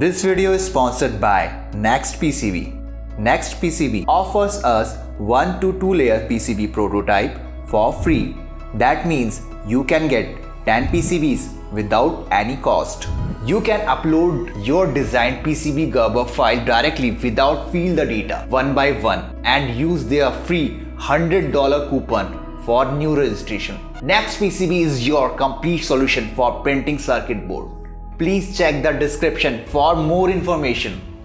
This video is sponsored by Next PCB. Next PCB offers us 1 to 2 layer PCB prototype for free. That means you can get 10 PCBs without any cost. You can upload your designed PCB Gerber file directly without fill the data one by one and use their free $100 coupon for new registration. Next PCB is your complete solution for printing circuit board. Please check the description for more information.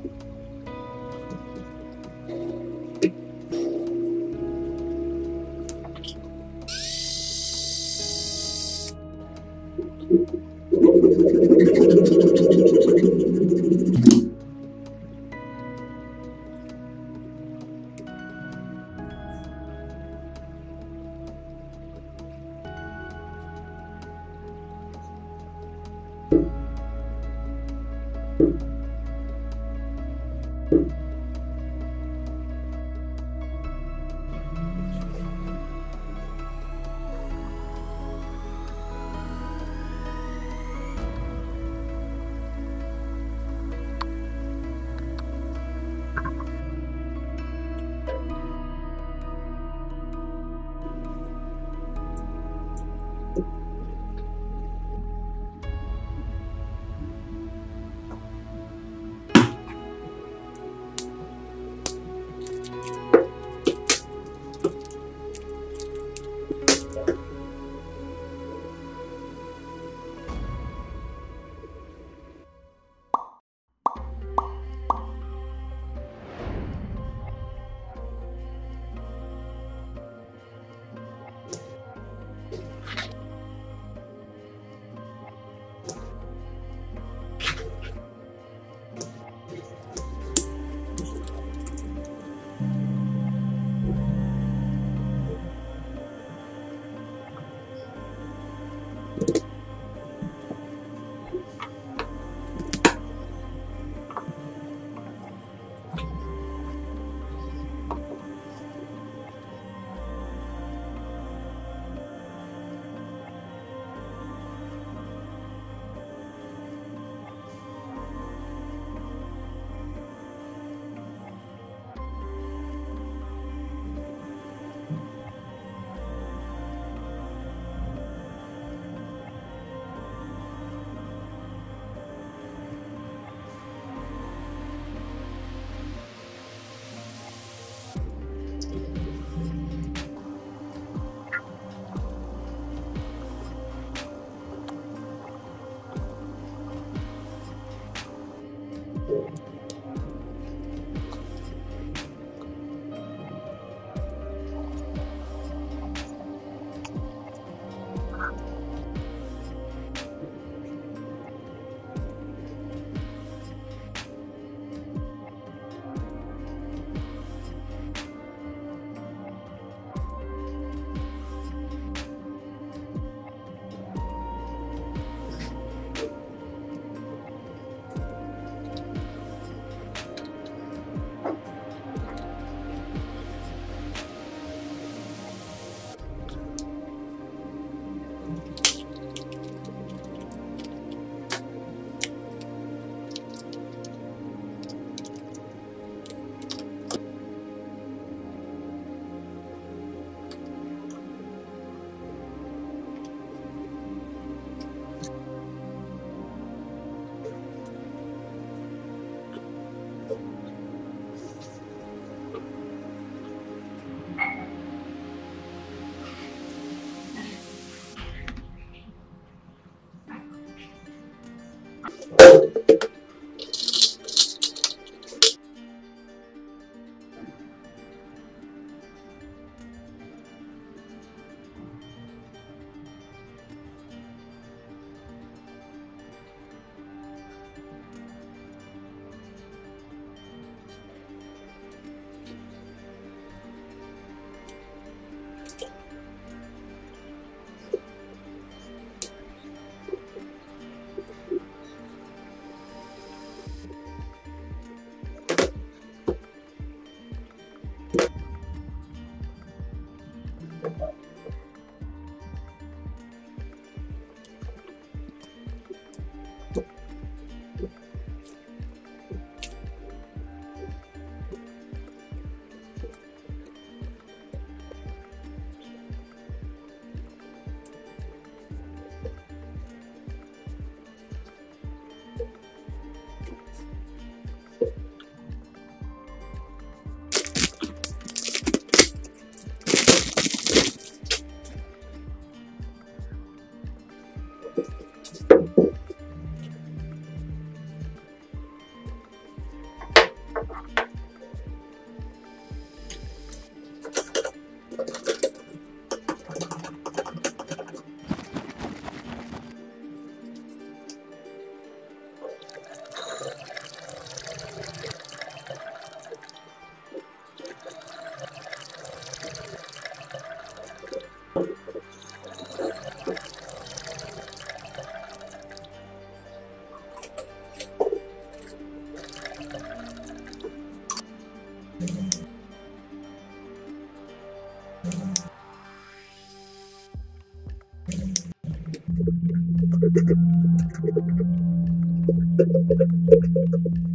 Thank mm -hmm. you. Thank よかった。